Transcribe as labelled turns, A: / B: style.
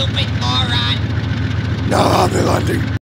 A: stupid moron!
B: Nah, on the landing.